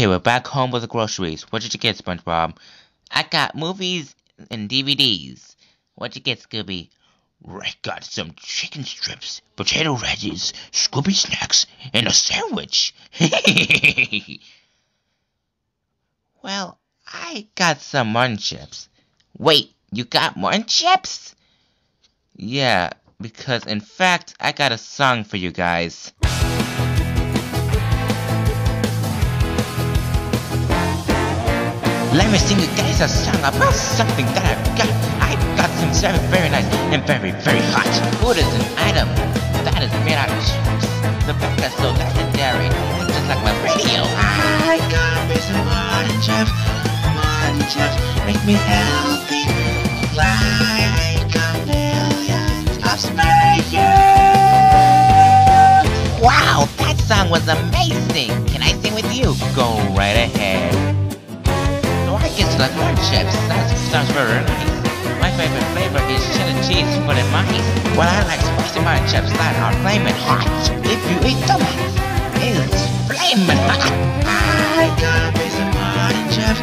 Okay, we're back home with the groceries. What did you get, SpongeBob? I got movies and DVDs. What'd you get, Scooby? I got some chicken strips, potato wedges, Scooby snacks, and a sandwich. well, I got some munchips. Chips. Wait, you got munchips? Chips? Yeah, because in fact, I got a song for you guys. Let me sing you guys a song about something that I've got. I've got some very, very nice and very, very hot. Food is an item that is made out of chips. The fact that's so legendary, just like my radio. I got me some Martin chips, Martin chips make me healthy. Like a million of smiles. Wow, that song was amazing. Can I sing with you? Go right ahead. Like Martin chips. That sounds very nice. My favorite flavor is cheddar cheese for the mice. Well, I like spicy Martin chips that are flaming hot. If you eat them, it's flaming hot. I got me some Martin chips,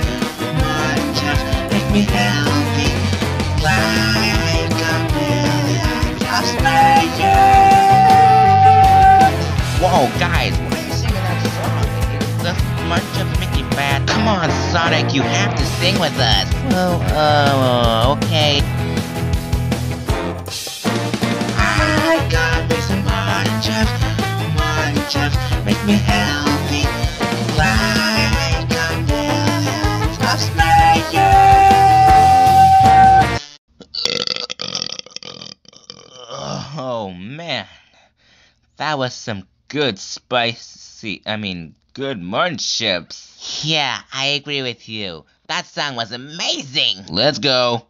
Martin chips make me healthy. Like a million of smiles. Whoa, guys, why are you singing that song? It's just Martin chips make you bad. Come on, Sonic, you have to sing with us. Oh, oh, okay. I got make me healthy. Like a million of. Oh man, that was some good spicy, I mean, good Martin chips. Yeah, I agree with you. That song was amazing. Let's go.